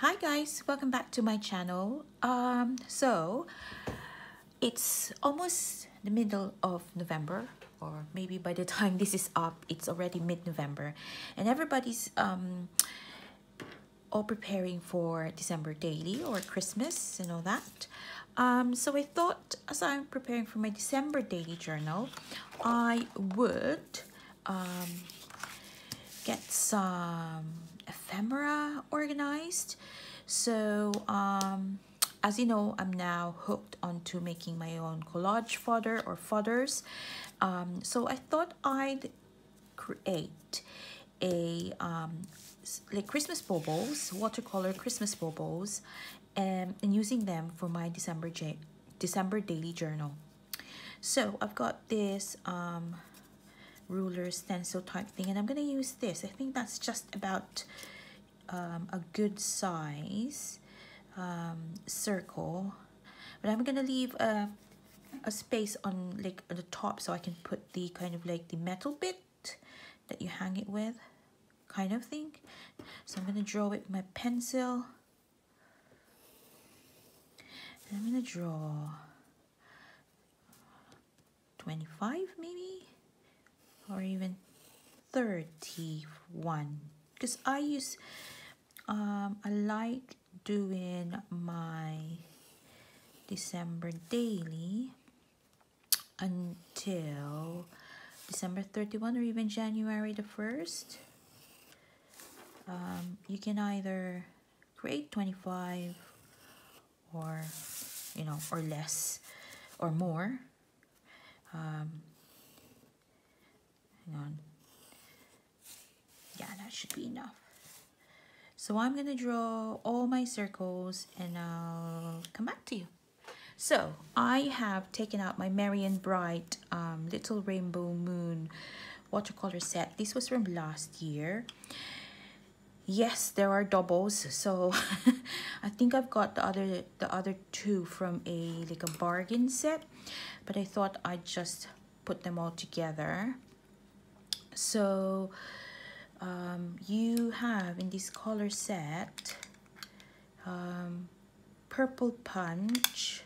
hi guys. Welcome back to my channel. Um so it's almost the middle of november or maybe by the time this is up it's already mid-november. And everybody's um all preparing for december daily or christmas and all that. Um so i thought as i'm preparing for my december daily journal i would um get some ephemera organized. So um as you know i'm now hooked onto making my own collage fodder or fodders. Um, so i thought i'd create a um, like christmas baubles watercolor christmas baubles and, and using them for my december december daily journal. So i've got this um, ruler stencil type thing and I'm going to use this. I think that's just about um, a good size um, circle but I'm going to leave a, a space on like on the top so I can put the kind of like the metal bit that you hang it with kind of thing. So I'm going to draw it with my pencil. And I'm going to draw 25 maybe or even 31 because I use um, I like doing my December daily until December 31 or even January the 1st um, you can either create 25 or you know or less or more. Um, on. Yeah that should be enough. So I'm gonna draw all my circles and I'll come back to you. So I have taken out my Merry and Bright um, Little Rainbow Moon watercolor set. This was from last year. Yes there are doubles so I think I've got the other the other two from a like a bargain set but I thought I'd just put them all together so um, you have in this color set um, purple punch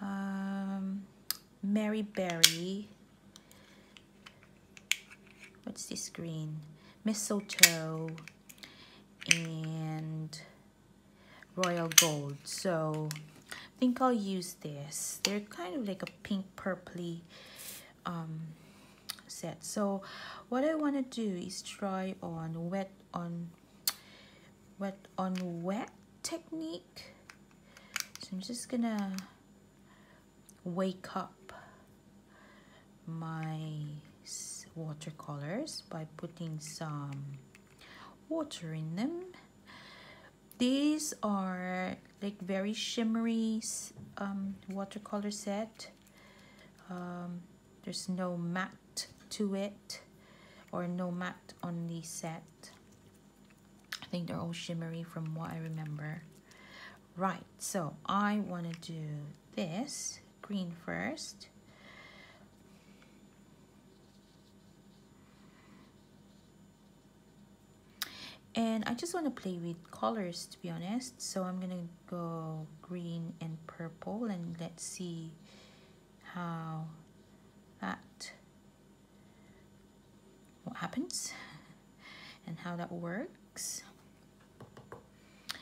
um, Mary Berry. What's this green? Mistletoe and royal gold. So I think I'll use this. They're kind of like a pink purpley um, set so what I want to do is try on wet on wet on wet technique. So I'm just gonna wake up my watercolors by putting some water in them. These are like very shimmery um, watercolor set. Um, there's no matte to it or no matte on the set. I think they're all shimmery from what I remember. Right, so I want to do this green first. And I just want to play with colors to be honest. So I'm to go green and purple and let's see how that happens and how that works. I'm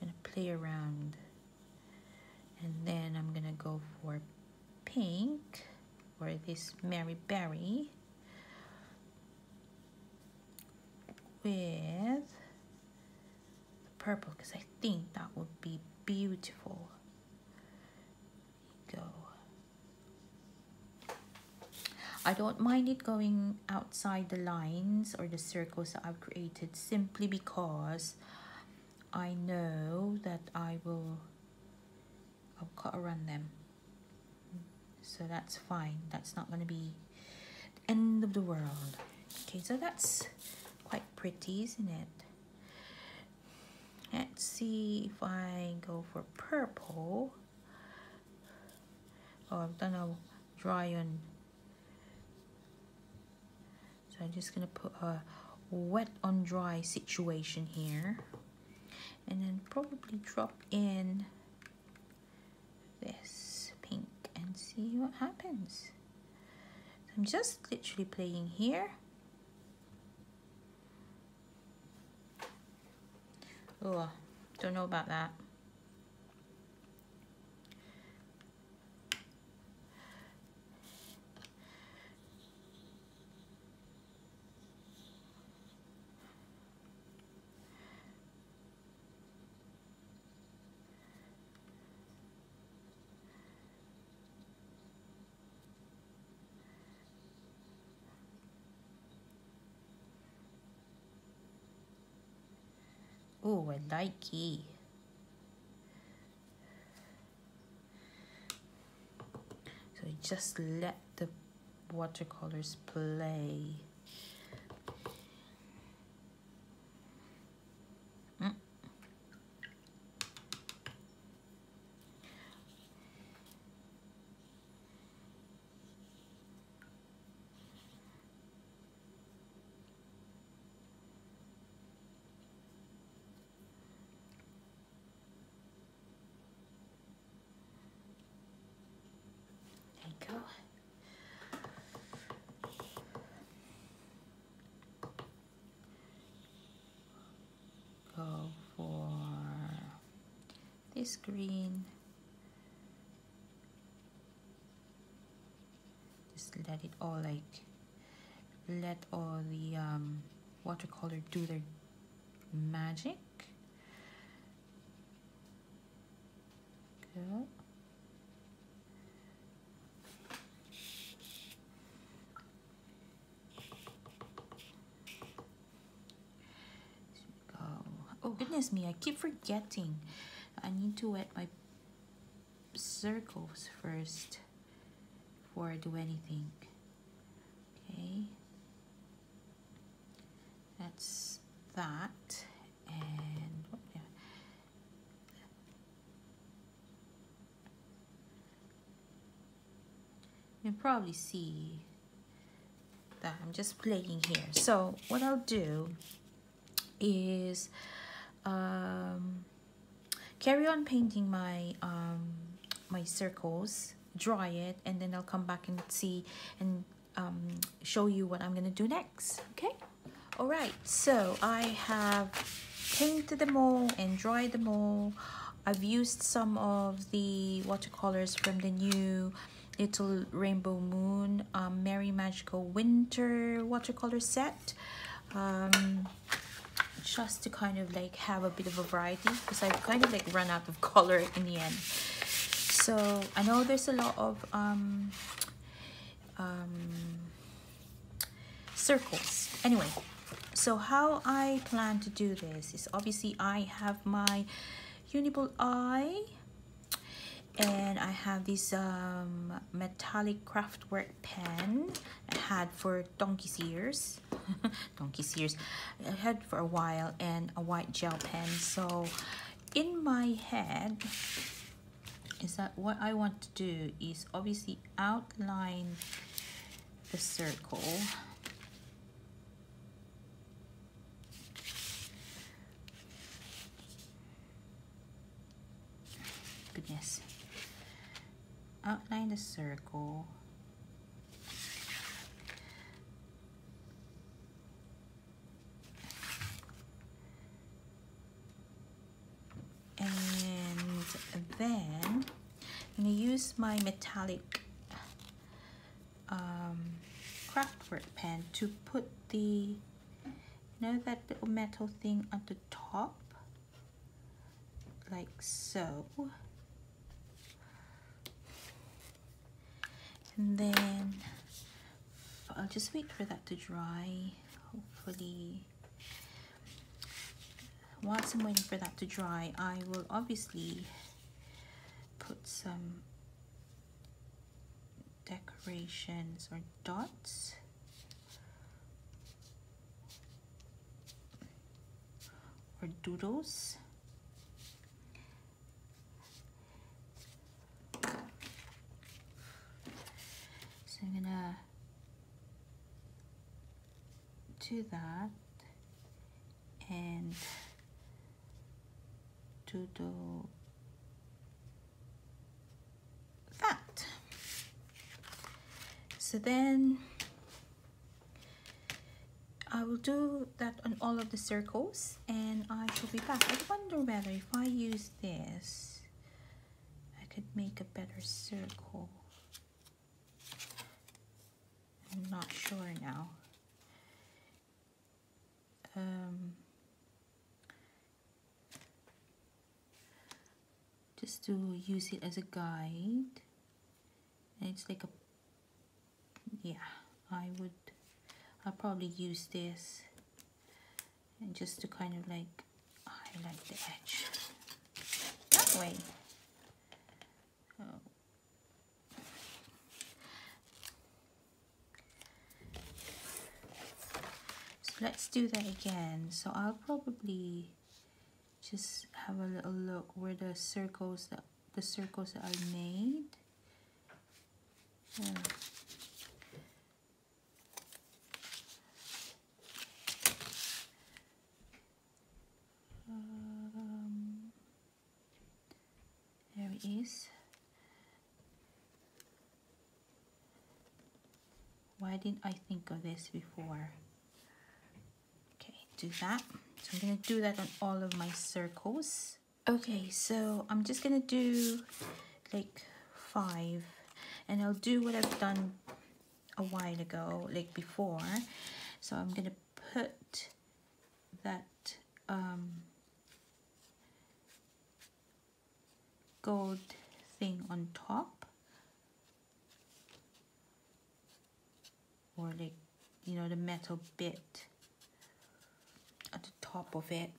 gonna play around and then I'm gonna go for pink or this Mary Berry with purple because I think that would be beautiful. Go. I don't mind it going outside the lines or the circles that I've created simply because I know that I will I'll cut around them. So that's fine. That's not going to be the end of the world. Okay so that's quite pretty isn't it? Let's see if I go for purple. Oh I've done a dry on so I'm just gonna put a wet on dry situation here. And then probably drop in this pink and see what happens. I'm just literally playing here. Oh don't know about that Oh, I like it. So just let the watercolors play. go. Go for green. Just let it all like, let all the um, watercolor do their magic. Good. Oh goodness me, I keep forgetting. I need to wet my circles first before I do anything. Okay. That's that. And what You can probably see that I'm just playing here. So what I'll do is um, carry on painting my um, my circles dry it and then I'll come back and see and um, show you what I'm gonna do next okay? All right so I have painted them all and dried them all. I've used some of the watercolors from the new Little Rainbow Moon um, Merry Magical Winter watercolor set. Um, just to kind of like have a bit of a variety because I've kind of like run out of color in the end. So I know there's a lot of um, um, circles. Anyway, so how I plan to do this is obviously I have my Uniball eye and I have this um, metallic craftwork pen I had for donkey's ears donkey's ears I had for a while and a white gel pen. So in my head is that what I want to do is obviously outline the circle. Goodness outline the circle. And then I'm going to use my metallic um, craftwork pen to put the you know that little metal thing on the top? Like so and then I'll just wait for that to dry hopefully. Whilst I'm waiting for that to dry I will obviously put some decorations or dots. Or doodles Gonna that. and to do that so then I will do that on all of the circles and I shall be back. I wonder whether if I use this I could make a better circle. I'm not sure now. Just to use it as a guide. And it's like a, yeah, I would, I'll probably use this and just to kind of like highlight the edge that way. Oh. So let's do that again. So I'll probably just have a little look where the circles that the circles that I made. Yeah. Um, there it is. Why didn't I think of this before? Okay, do that. So I'm going to do that on all of my circles. Okay, so I'm just going to do like five. And I'll do what I've done a while ago, like before. So I'm going to put that um, gold thing on top. Or like, you know, the metal bit top of it.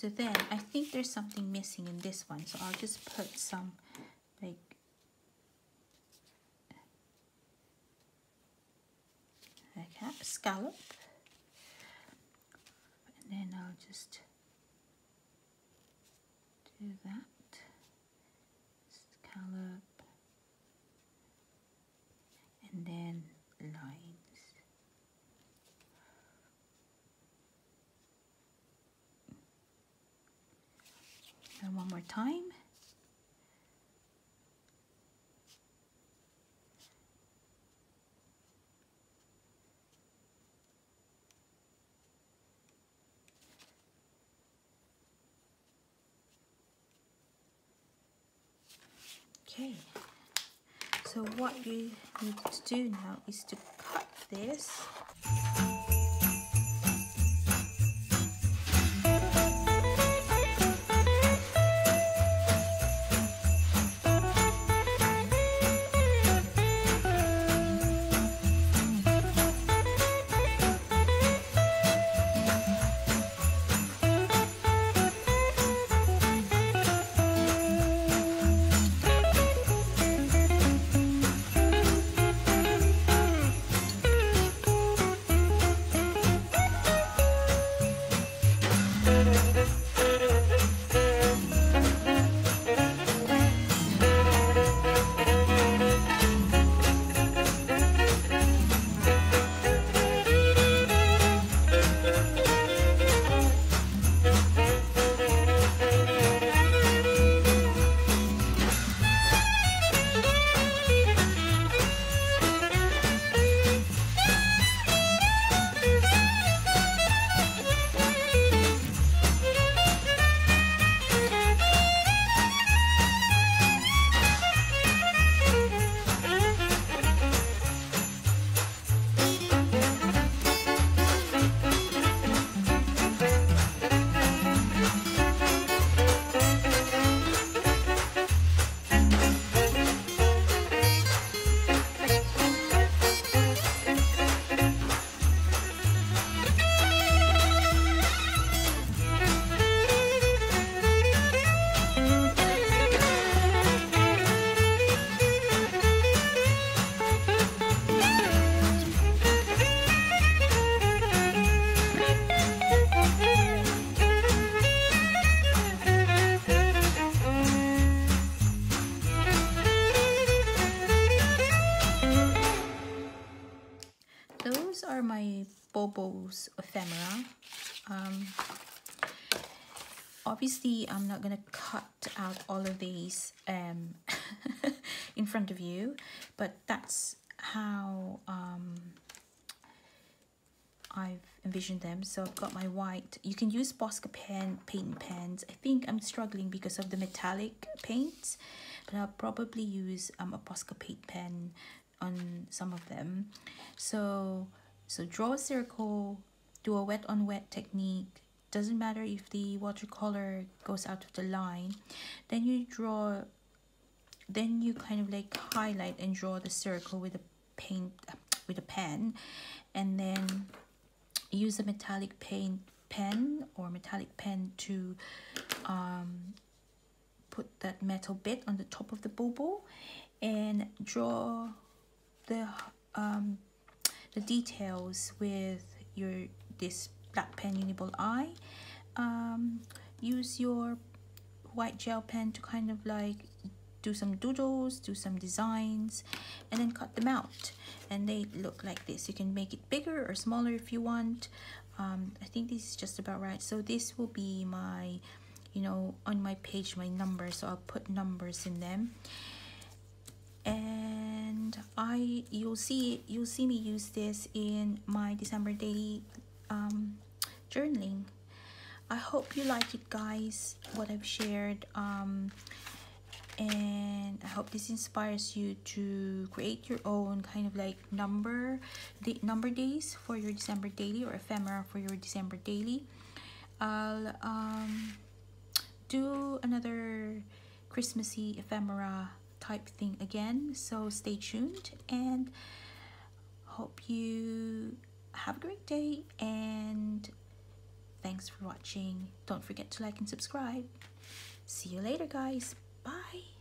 So then I think there's something missing in this one. So I'll just put some like like that, scallop. And then I'll just do that. Scallop. And then lines. And one more time. Okay, so what you need to do now is to cut this Bobo's ephemera. Um, obviously, I'm not gonna cut out all of these um, in front of you, but that's how um, I've envisioned them. So I've got my white. You can use Posca pen, paint pens. I think I'm struggling because of the metallic paints, but I'll probably use um, a Posca paint pen on some of them. So, so draw a circle, do a wet on wet technique. Doesn't matter if the watercolor goes out of the line. Then you draw, then you kind of like highlight and draw the circle with a paint, with a pen. And then use a metallic paint pen or metallic pen to um, put that metal bit on the top of the bubble and draw the um, the details with your this black pen uniball eye um, use your white gel pen to kind of like do some doodles do some designs and then cut them out. And they look like this. You can make it bigger or smaller if you want. Um, I think this is just about right. So this will be my you know on my page my numbers so I'll put numbers in them and I you'll see you'll see me use this in my December daily um, journaling. I hope you like it guys what I've shared um, and I hope this inspires you to create your own kind of like number the number days for your December daily or ephemera for your December daily. I'll um, do another Christmassy ephemera type thing again. So stay tuned and hope you have a great day and thanks for watching. Don't forget to like and subscribe. See you later guys. Bye.